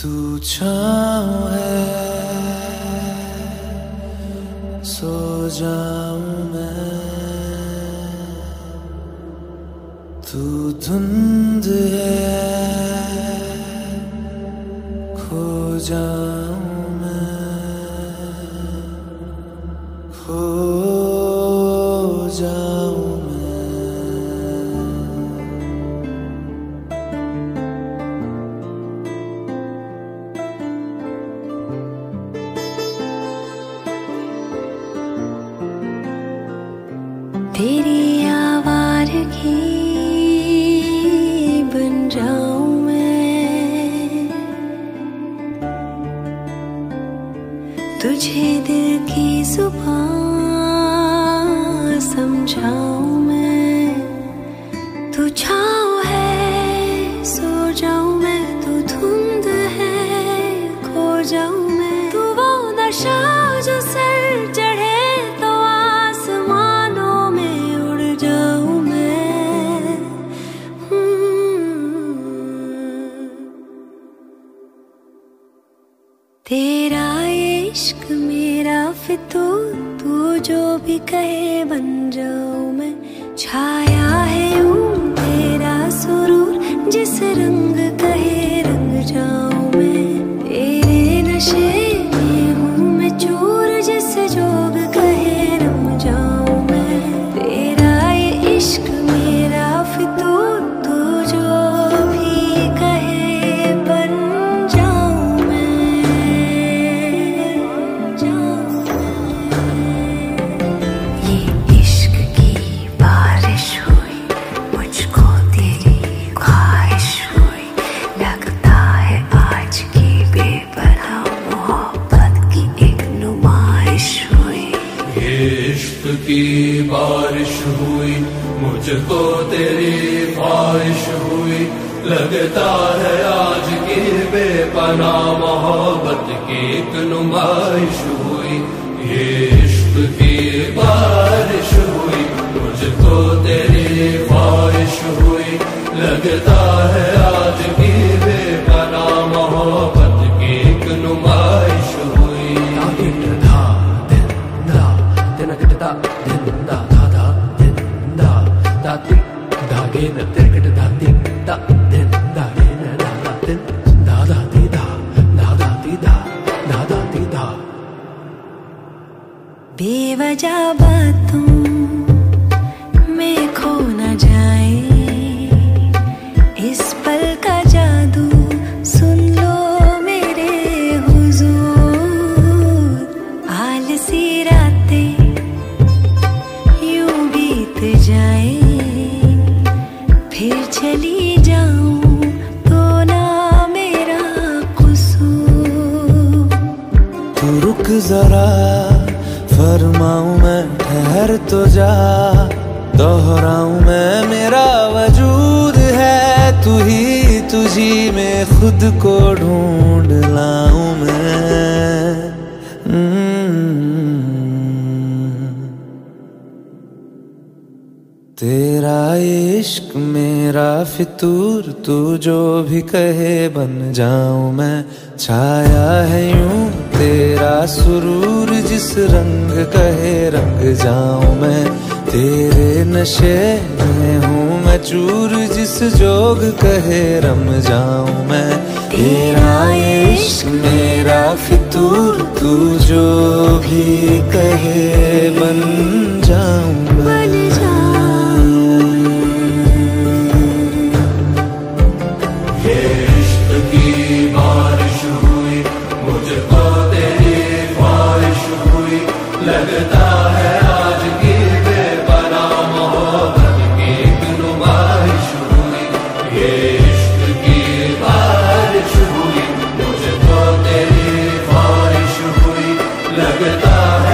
तू छाँव है सो जाऊँ मैं। तू धुंध है खो जाऊँ तेरी आवारगी बन जाऊँ मैं। तुझे दिल की ज़ुबान समझाऊं मैं। तू छाँव है, सो जाऊँ मैं। तू धुंध है, खो जाऊँ मैं। तू वो नशा तेरा इश्क मेरा फितूर, तू जो भी कहे बन जाऊँ मैं। छाया है ऊ तेरा सुरूर, जिस रंग कहे रंग जाऊ मैं। तेरे नशे की बारिश हुई, मुझको तेरी ख्वाहिश हुई। लगता है आज की बेपना मोहब्बत की एक नुमाइश हुई। ये इश्क की बारिश हुई, मुझको तेरी ख्वाहिश हुई। लगता है बेवजह बातों रुक जरा, फरमाऊ मैं, ठहर तो जा दोहराऊं मैं, मेरा वजूद है, तू ही तुझी में खुद को ढूंढ लाऊ मैं हम्म। तेरा इश्क मेरा फितूर, तू जो भी कहे बन जाऊँ मैं। छाया है यूँ तेरा सुरूर, जिस रंग कहे रंग जाऊँ मैं। तेरे नशे में हूँ मैं चूर, जिस जोग कहे रम जाऊँ मैं। तेरा इश्क मेरा फितूर, तू जो भी कहे बन जाऊँ kita